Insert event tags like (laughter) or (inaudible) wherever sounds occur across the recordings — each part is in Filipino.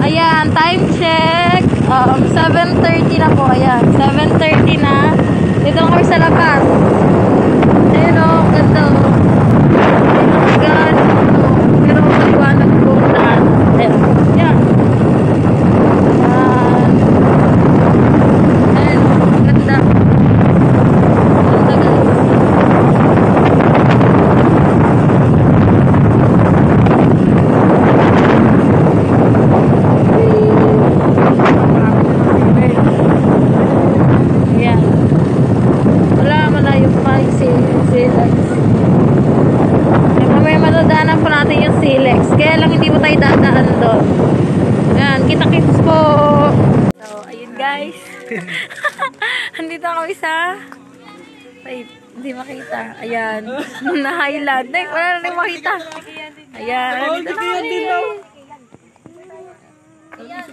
Ayan, time check. Um, 7.30 na po. Ayan, 7.30 na. Dito kami sa labas. Ayun o, ganda o. Gan. Pero maliwanag po daan. Ayun. Ayan. Ayan. Ayun o, ganda. Ganda guys. Ayan. Wala, malayo pa yung si- Silex. Eh, mamaya po natin yung Silex. Kaya lang hindi mo tayo dadaan doon. Ayan, kita-kits po. So, ayun guys. (laughs) Andito kami sa... Wait, hindi makita. Ayan. (laughs) Na-highland. Ay, wala na rin makita. Ayan. Andito na kami.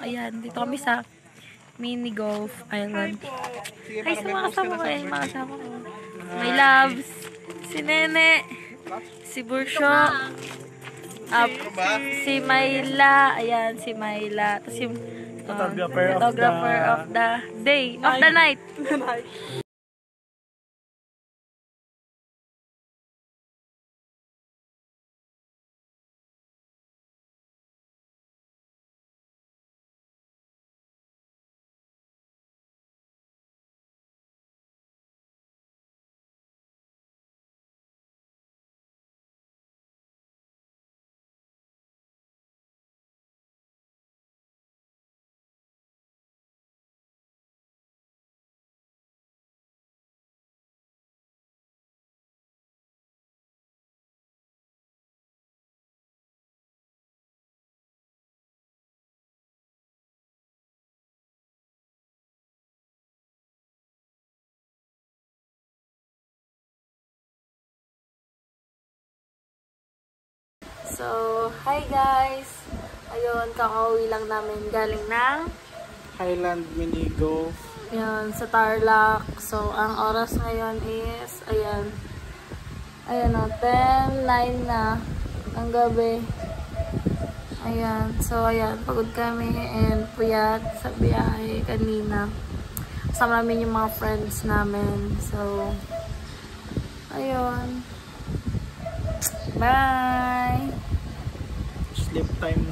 Ayan, dito kami sa mini golf island. Ay, sa mga kasama ko eh. Mga kasama ko. My loves. Si Nene. Si Bursho. Up, si Mayla. Ayan, si Mayla. Tapos yung um, Photographer of photographer the- of the day. Of the night. (laughs) (laughs) So, hi guys! Ayun, kakauwi lang namin galing ng Highland Mini Golf. Ayan, sa Tarlac. So, ang oras ngayon is, ayan, ayan o, 10, 9 na, ang gabi. Ayan, so ayan, pagod kami and puyat sa biyahe kanina. Kasama namin yung mga friends namin. So, ayun. Bye! dip time